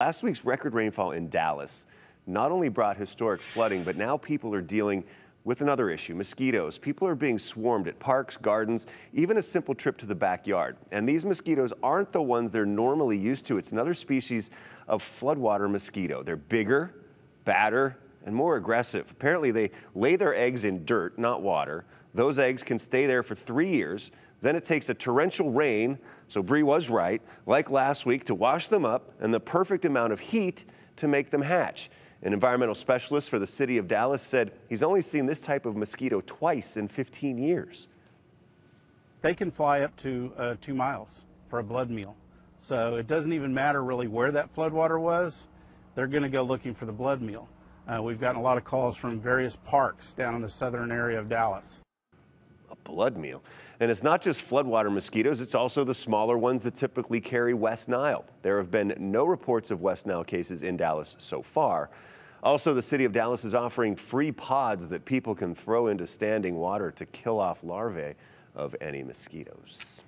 Last week's record rainfall in Dallas not only brought historic flooding, but now people are dealing with another issue, mosquitoes. People are being swarmed at parks, gardens, even a simple trip to the backyard. And these mosquitoes aren't the ones they're normally used to. It's another species of floodwater mosquito. They're bigger, badder, and more aggressive. Apparently they lay their eggs in dirt, not water. Those eggs can stay there for three years. Then it takes a torrential rain, so Bree was right, like last week, to wash them up and the perfect amount of heat to make them hatch. An environmental specialist for the city of Dallas said he's only seen this type of mosquito twice in 15 years. They can fly up to uh, two miles for a blood meal. So it doesn't even matter really where that floodwater was. They're going to go looking for the blood meal. Uh, we've gotten a lot of calls from various parks down in the southern area of Dallas a blood meal. And it's not just floodwater mosquitoes, it's also the smaller ones that typically carry West Nile. There have been no reports of West Nile cases in Dallas so far. Also, the city of Dallas is offering free pods that people can throw into standing water to kill off larvae of any mosquitoes.